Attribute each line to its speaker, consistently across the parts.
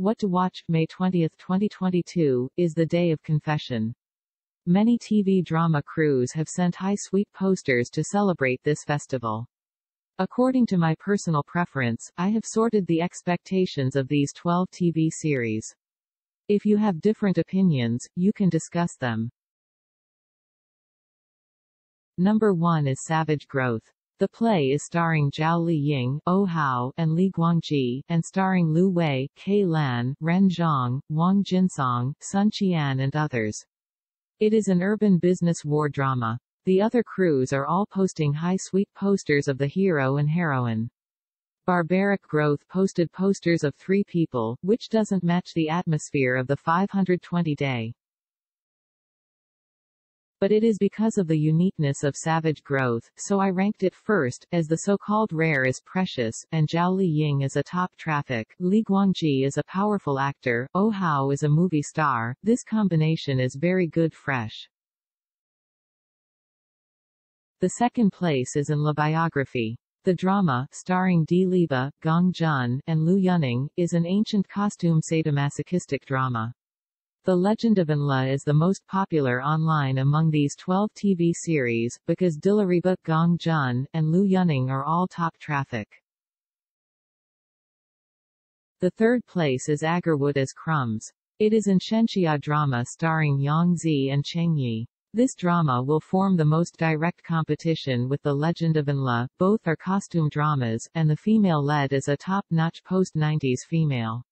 Speaker 1: What to Watch, May 20, 2022, is the day of confession. Many TV drama crews have sent high sweet posters to celebrate this festival. According to my personal preference, I have sorted the expectations of these 12 TV series. If you have different opinions, you can discuss them. Number 1 is Savage Growth. The play is starring Zhao Liying, Oh Hao, and Li Guangjie, and starring Lu Wei, Kei Lan, Ren Zhang, Wang Jinsong, Sun Qian and others. It is an urban business war drama. The other crews are all posting high sweet posters of the hero and heroine. Barbaric Growth posted posters of three people, which doesn't match the atmosphere of the 520 day. But it is because of the uniqueness of Savage Growth, so I ranked it first, as the so-called rare is precious, and Zhao Liying is a top traffic, Li Guangjie is a powerful actor, Oh Hao is a movie star, this combination is very good fresh. The second place is in La Biography. The drama, starring Di Lieba, Gong Jun, and Lu Yuning, is an ancient costume sadomasochistic drama. The Legend of Enla is the most popular online among these 12 TV series, because Dilariba, Gong Jun, and Lu Yuning are all top traffic. The third place is Agarwood as Crumbs. It is an Xianxia drama starring Yang Zi and Cheng Yi. This drama will form the most direct competition with The Legend of Enla, both are costume dramas, and the female lead is a top-notch post-90s female.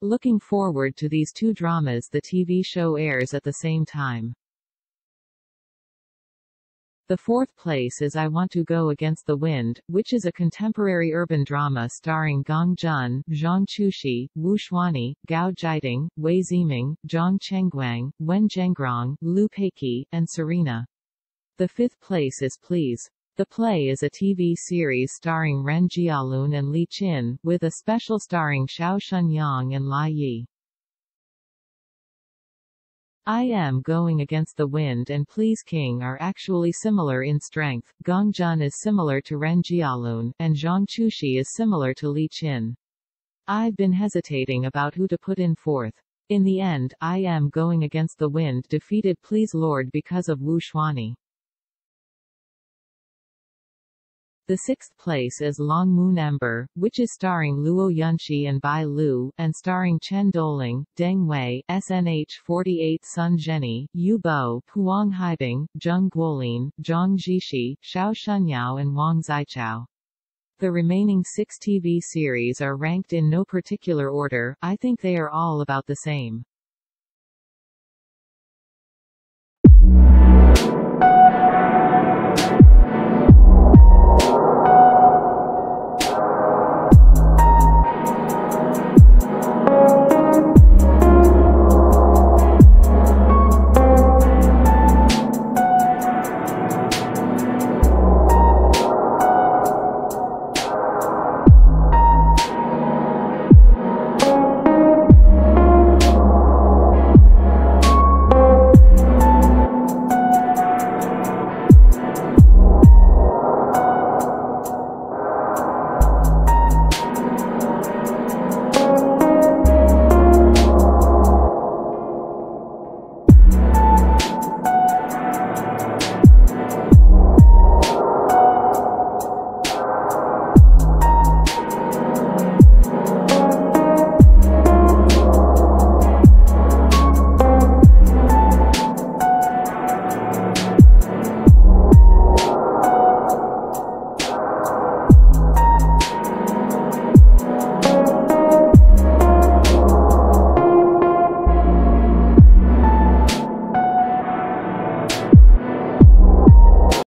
Speaker 1: Looking forward to these two dramas the TV show airs at the same time. The fourth place is I Want to Go Against the Wind, which is a contemporary urban drama starring Gong Jun, Zhang Chushi, Wu Xuanyi, Gao Jiting, Wei Ziming, Zhang Chengguang, Wen Zhengrong, Lu Peiqi, and Serena. The fifth place is Please. The play is a TV series starring Ren Jialun and Li Qin, with a special starring Xiao Shunyao and Lai Yi. I Am Going Against the Wind and Please King are actually similar in strength, Gong Jun is similar to Ren Jialun, and Zhang Chushi is similar to Li Qin. I've been hesitating about who to put in fourth. In the end, I Am Going Against the Wind defeated Please Lord because of Wu Xuanyi. The sixth place is Long Moon Ember, which is starring Luo Yunxi and Bai Lu, and starring Chen Duling, Deng Wei, SNH 48 Sun Zhenyi, Yu Bo, Huang Haibing, Zheng Guolin, Zhang Jishi, Xiao Shunyao and Wang Zichao. The remaining six TV series are ranked in no particular order, I think they are all about the same.